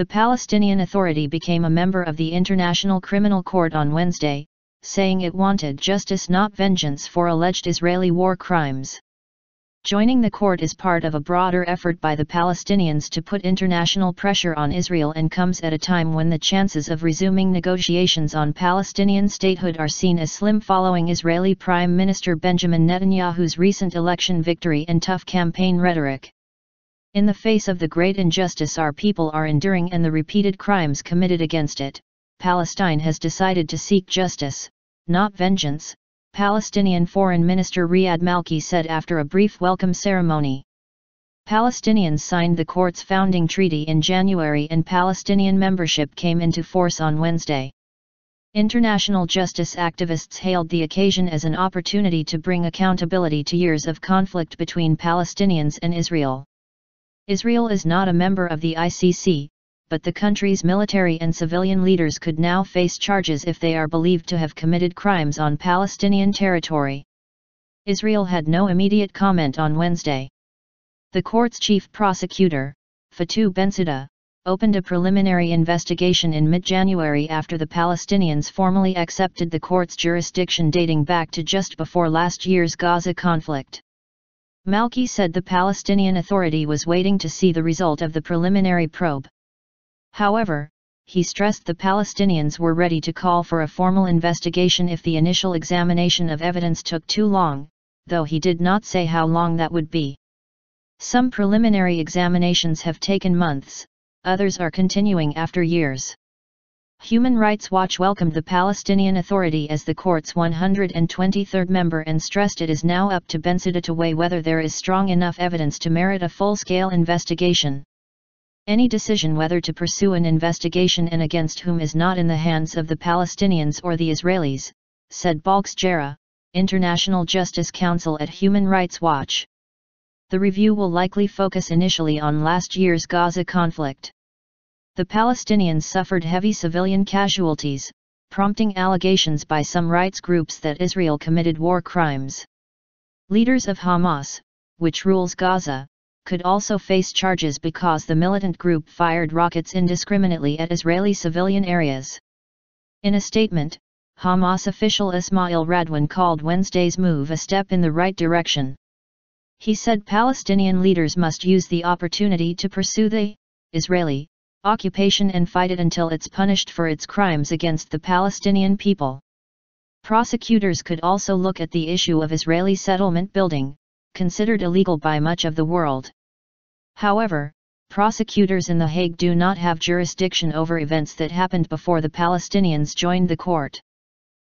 The Palestinian Authority became a member of the International Criminal Court on Wednesday, saying it wanted justice not vengeance for alleged Israeli war crimes. Joining the court is part of a broader effort by the Palestinians to put international pressure on Israel and comes at a time when the chances of resuming negotiations on Palestinian statehood are seen as slim following Israeli Prime Minister Benjamin Netanyahu's recent election victory and tough campaign rhetoric. In the face of the great injustice our people are enduring and the repeated crimes committed against it, Palestine has decided to seek justice, not vengeance, Palestinian Foreign Minister Riad Malki said after a brief welcome ceremony. Palestinians signed the court's founding treaty in January and Palestinian membership came into force on Wednesday. International justice activists hailed the occasion as an opportunity to bring accountability to years of conflict between Palestinians and Israel. Israel is not a member of the ICC, but the country's military and civilian leaders could now face charges if they are believed to have committed crimes on Palestinian territory. Israel had no immediate comment on Wednesday. The court's chief prosecutor, Fatou Bensouda, opened a preliminary investigation in mid-January after the Palestinians formally accepted the court's jurisdiction dating back to just before last year's Gaza conflict. Malki said the Palestinian Authority was waiting to see the result of the preliminary probe. However, he stressed the Palestinians were ready to call for a formal investigation if the initial examination of evidence took too long, though he did not say how long that would be. Some preliminary examinations have taken months, others are continuing after years. Human Rights Watch welcomed the Palestinian Authority as the court's 123rd member and stressed it is now up to Bensouda to weigh whether there is strong enough evidence to merit a full-scale investigation. Any decision whether to pursue an investigation and against whom is not in the hands of the Palestinians or the Israelis, said Balkees Jarrah, International Justice Counsel at Human Rights Watch. The review will likely focus initially on last year's Gaza conflict the Palestinians suffered heavy civilian casualties, prompting allegations by some rights groups that Israel committed war crimes. Leaders of Hamas, which rules Gaza, could also face charges because the militant group fired rockets indiscriminately at Israeli civilian areas. In a statement, Hamas official Ismail Radwan called Wednesday's move a step in the right direction. He said Palestinian leaders must use the opportunity to pursue the Israeli occupation and fight it until it's punished for its crimes against the Palestinian people. Prosecutors could also look at the issue of Israeli settlement building, considered illegal by much of the world. However, prosecutors in The Hague do not have jurisdiction over events that happened before the Palestinians joined the court.